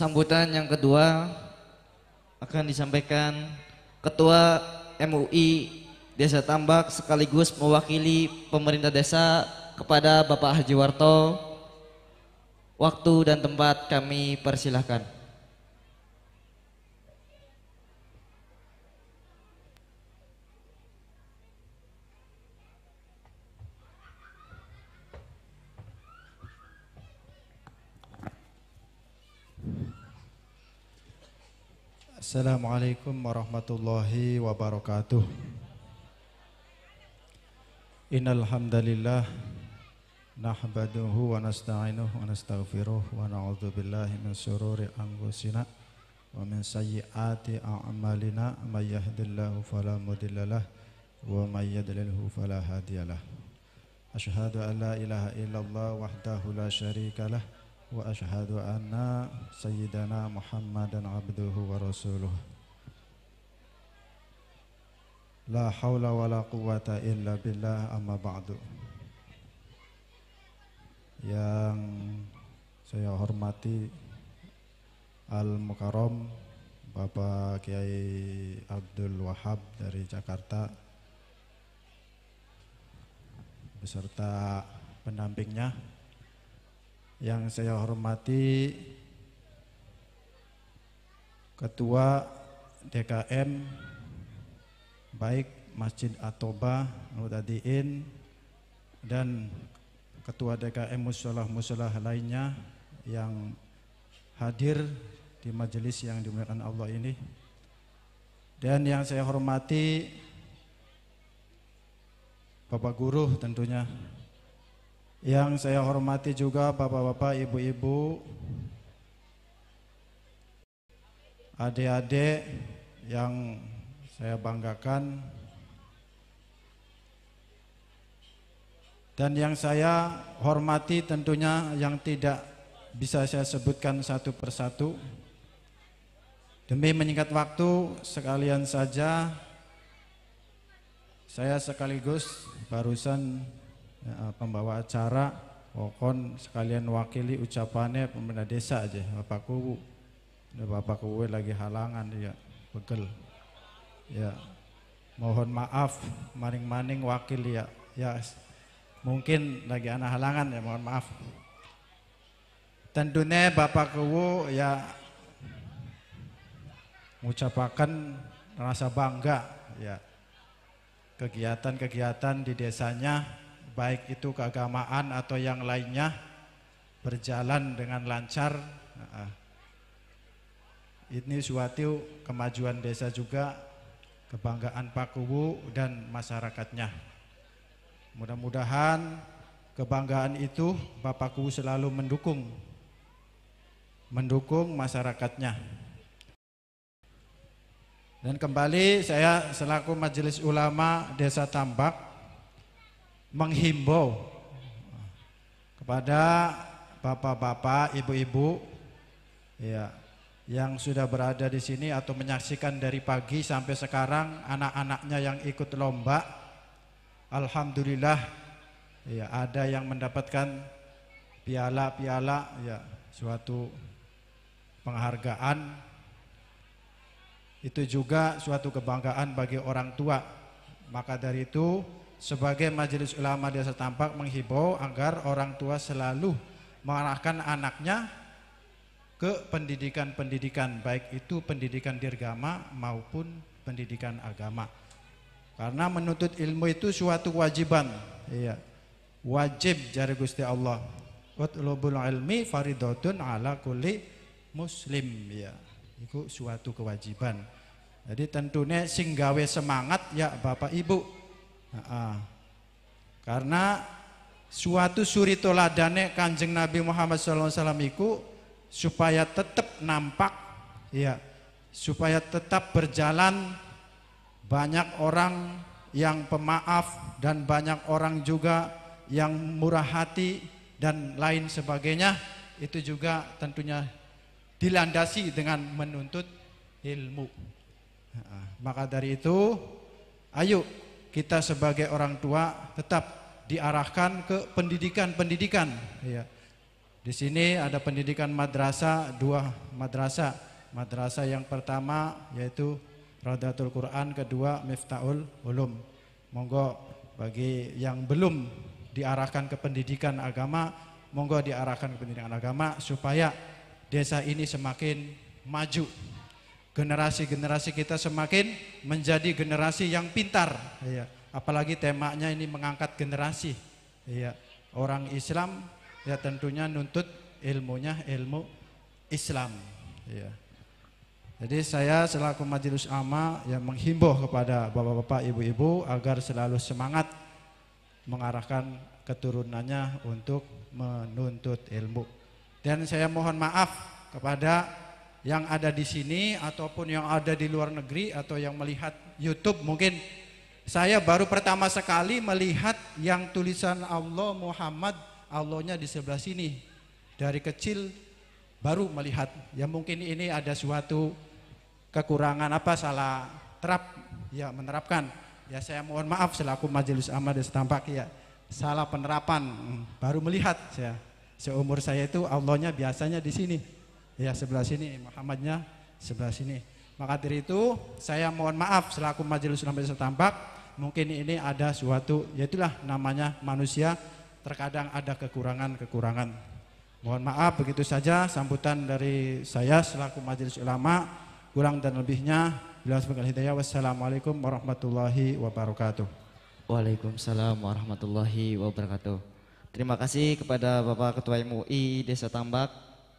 sambutan yang kedua akan disampaikan Ketua MUI Desa Tambak sekaligus mewakili pemerintah desa kepada Bapak Haji Warto. Waktu dan tempat kami persilahkan. Assalamualaikum warahmatullahi wabarakatuh. Innal hamdalillah nahmaduhu wa nasta'inuhu wa nastaghfiruh wa na'udzu billahi min shururi anfusina wa min sayyiati a'malina may yahdihillahu fala wa may yudlilhu fala hadiyalah. An la ilaha illallah wahdahu la syarikalah sayyidana Muhammadan abduhu wa rasuluh. La hawla wa la quwata illa billah amma ba'du. Yang saya hormati Al-Mukarram Bapak Kiai Abdul Wahab dari Jakarta beserta pendampingnya yang saya hormati Ketua DKM baik Masjid Atoba Nudadiin dan Ketua DKM musolah-musolah lainnya yang hadir di majelis yang dimuliakan Allah ini. Dan yang saya hormati Bapak Guru tentunya yang saya hormati juga bapak-bapak, ibu-ibu, adik-adik yang saya banggakan. Dan yang saya hormati tentunya yang tidak bisa saya sebutkan satu persatu. Demi menyingkat waktu sekalian saja saya sekaligus barusan ya, pembawa acara pokon sekalian wakili ucapannya pemerintah desa aja Bapak Kubu Bapak Kubu lagi halangan ya pegel. Ya mohon maaf maning-maning wakil ya. Ya mungkin lagi anak halangan ya mohon maaf. Tentunya Bapak Kubu ya mengucapkan rasa bangga ya kegiatan-kegiatan di desanya baik itu keagamaan atau yang lainnya berjalan dengan lancar. Ini suatu kemajuan desa juga, kebanggaan Pak Kuwu dan masyarakatnya. Mudah-mudahan kebanggaan itu Bapak Kuwu selalu mendukung, mendukung masyarakatnya. Dan kembali saya selaku Majelis Ulama Desa Tambak menghimbau kepada bapak-bapak, ibu-ibu ya yang sudah berada di sini atau menyaksikan dari pagi sampai sekarang anak-anaknya yang ikut lomba alhamdulillah ya ada yang mendapatkan piala-piala ya suatu penghargaan. Itu juga suatu kebanggaan bagi orang tua. Maka dari itu sebagai majelis ulama desa Tampak menghibau agar orang tua selalu mengarahkan anaknya ke pendidikan-pendidikan baik itu pendidikan dirgama maupun pendidikan agama. Karena menuntut ilmu itu suatu kewajiban. Iya. Wajib jari Gusti Allah. Utlubul ilmi faridotun ala kulli muslim ya. Itu suatu kewajiban. Jadi tentunya singgawe semangat ya Bapak Ibu Karena suatu suri toladane kanjeng Nabi Muhammad SAW itu supaya tetap nampak ya supaya tetap berjalan banyak orang yang pemaaf dan banyak orang juga yang murah hati dan lain sebagainya itu juga tentunya dilandasi dengan menuntut ilmu. Maka dari itu ayo kita sebagai orang tua tetap diarahkan ke pendidikan-pendidikan ya. Di sini ada pendidikan madrasah, dua madrasah. Madrasah yang pertama yaitu Radatul Quran, kedua Miftahul Ulum. Monggo bagi yang belum diarahkan ke pendidikan agama, monggo diarahkan ke pendidikan agama supaya desa ini semakin maju. Generasi-generasi kita semakin menjadi generasi yang pintar. Ya. Apalagi temanya ini mengangkat generasi. Ya. Orang Islam ya tentunya nuntut ilmunya ilmu Islam. Ya. Jadi saya selaku majelis ama yang menghimbau kepada bapak-bapak, ibu-ibu agar selalu semangat mengarahkan keturunannya untuk menuntut ilmu. Dan saya mohon maaf kepada yang ada di sini ataupun yang ada di luar negeri atau yang melihat YouTube mungkin. Saya baru pertama sekali melihat yang tulisan Allah Muhammad Allahnya di sebelah sini. Dari kecil baru melihat. Ya mungkin ini ada suatu kekurangan apa salah terap ya menerapkan. Ya saya mohon maaf selaku majelis amal dan setampak ya. Salah penerapan. Hmm, baru melihat saya seumur saya itu Allahnya biasanya di sini ya sebelah sini Muhammadnya sebelah sini maka dari itu saya mohon maaf selaku majelis amal dan setampak mungkin ini ada suatu yaitulah namanya manusia terkadang ada kekurangan-kekurangan mohon maaf begitu saja sambutan dari saya selaku majelis ulama Kurang dan lebihnya bila sebagai hidayah. Wassalamualaikum warahmatullahi wabarakatuh. Waalaikumsalam warahmatullahi wabarakatuh. Terima kasih kepada Bapak Ketua MUI Desa Tambak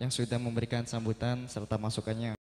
yang sudah memberikan sambutan serta masukannya.